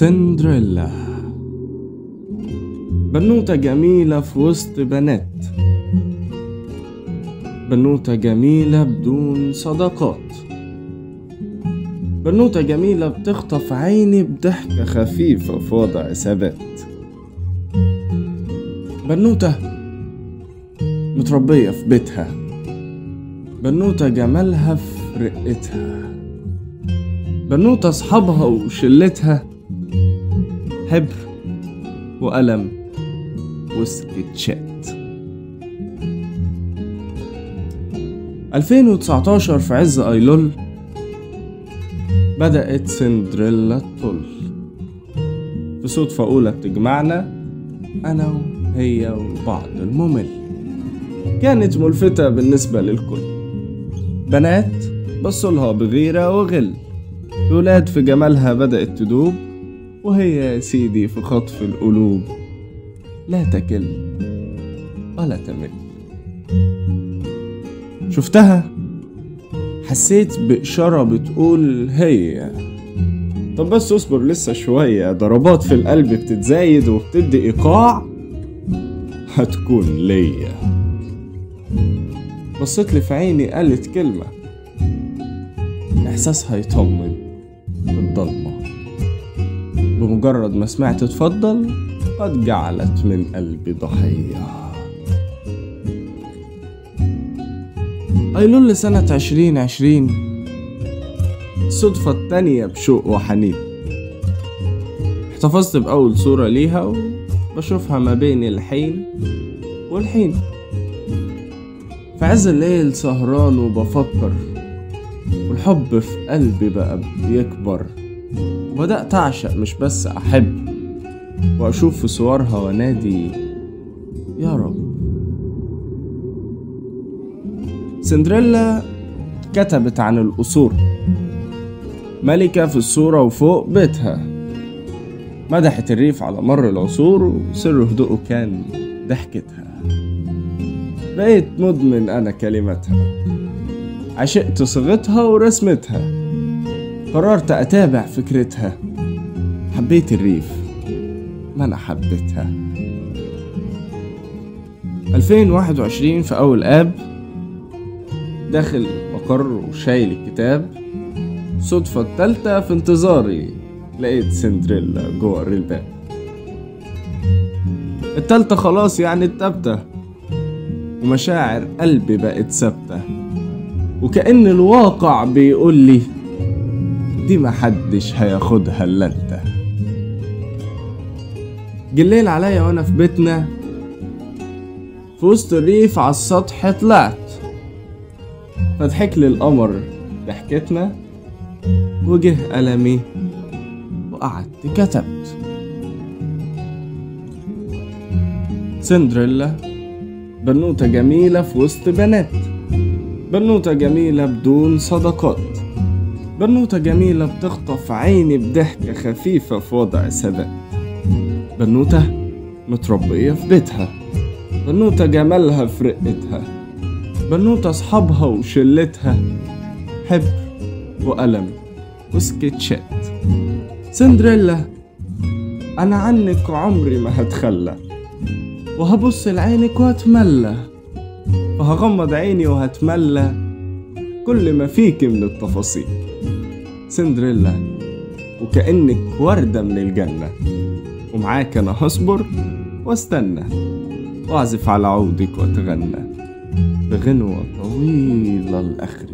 سندريلا. بنوتة جميلة في وسط بنات. بنوتة جميلة بدون صداقات. بنوتة جميلة بتخطف عيني بضحكة خفيفة في وضع ثبات. بنوتة متربية في بيتها. بنوتة جمالها في رقتها. بنوتة أصحابها وشلتها. حبر وقلم وسكتشات. 2019 في عز أيلول بدأت سندريلا تطل. في صدفة أولى بتجمعنا أنا وهي وبعض الممل. كانت ملفتة بالنسبة للكل. بنات بصولها بغيرة وغل. ولاد في جمالها بدأت تدوب. وهي يا سيدي في خطف القلوب. لا تكل ولا تمل. شفتها؟ حسيت بإشارة بتقول هي. طب بس اصبر لسه شوية. ضربات في القلب بتتزايد وبتدي إيقاع؟ هتكون ليا. بصيت لي في عيني قالت كلمة. إحساسها يطمن في الضلمة بمجرد ما سمعت اتفضل قد جعلت من قلبي ضحية. أيلول سنة عشرين عشرين الصدفة التانية بشوق وحنين. احتفظت بأول صورة ليها وبشوفها ما بين الحين والحين. في عز الليل سهران وبفكر والحب في قلبي بقى بيكبر. وبدأت أعشق مش بس أحب. وأشوف في صورها وأنادي يا رب. سندريلا كتبت عن القصور. ملكة في الصورة وفوق بيتها. مدحت الريف على مر العصور وسر هدوءه كان ضحكتها. بقيت مدمن أنا كلماتها عشقت صيغتها ورسمتها. قررت أتابع فكرتها. حبيت الريف. ما أنا حبيتها. 2021 في أول آب. داخل مقر وشايل الكتاب. صدفة التالتة في انتظاري لقيت سندريلا جوه الباب التالتة خلاص يعني التابتة. ومشاعر قلبي بقت ثابتة. وكأن الواقع بيقول لي دي محدش هياخدها إلا أنت. جه الليل عليا وأنا في بيتنا. في وسط الريف على السطح طلعت. فضحك لي القمر ضحكتنا وجه قلمي وقعدت كتبت. سندريلا بنوتة جميلة في وسط بنات. بنوتة جميلة بدون صداقات. بنوتة جميلة بتخطف عيني بضحكة خفيفة في وضع ثبات بنوتة متربية في بيتها. بنوتة جمالها في رقتها. بنوتة أصحابها وشلتها. حبر وقلم وسكتشات سندريلا أنا عنك عمري ما هتخلى. وهبص لعينك وهتملى وهغمض عيني وهتملى. كل ما فيك من التفاصيل. سندريلا وكأنك وردة من الجنة. ومعاك أنا هصبر واستنى. وأعزف على عودك وأتغنى. بغنوة طويلة الآخر.